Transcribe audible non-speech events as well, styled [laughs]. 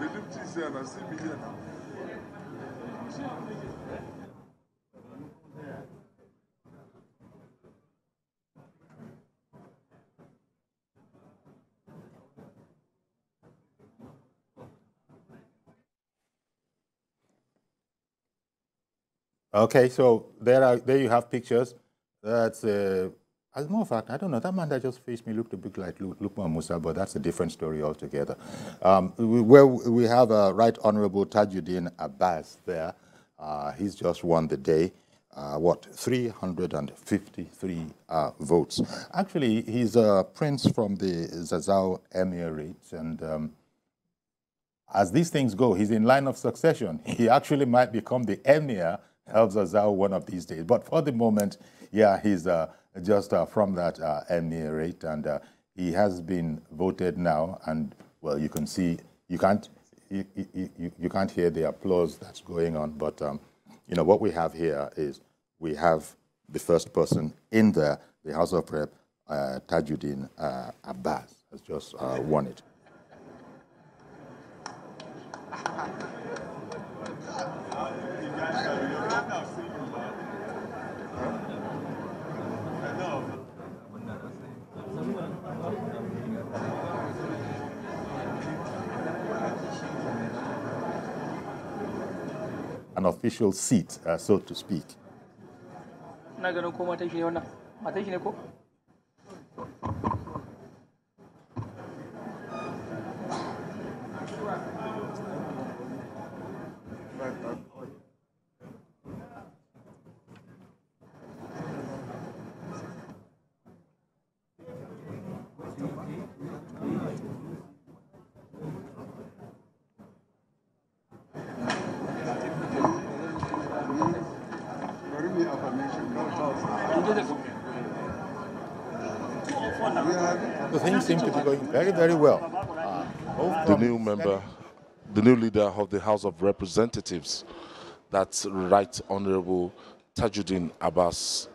The deputy is Okay, so there are there you have pictures. That's uh, as a matter of fact, I don't know that man that just faced me looked a bit like Lu- Lukman Musa, but that's a different story altogether. Um, we, we have uh, Right Honorable Tajudeen Abbas there. Uh, he's just won the day. Uh, what 353 uh, votes. Actually, he's a prince from the Zazzau Emirates, and um, as these things go, he's in line of succession. [laughs] He actually might become the emir of out one of these days. But for the moment, yeah, he's uh, just uh, from that uh, emirate, and uh, he has been voted now. And well, you can see you can't you, you, you, can't hear the applause that's going on, but um, you know what we have here is we have the first person in there, the House of Rep, uh, Tajudeen uh, Abbas has just won it. [laughs] An official seat, uh, so to speak. Bring me affirmation. The things seem to be going very, very well. Uh, the new member, the new leader of the House of Representatives, that's Right Honorable Tajudeen Abbas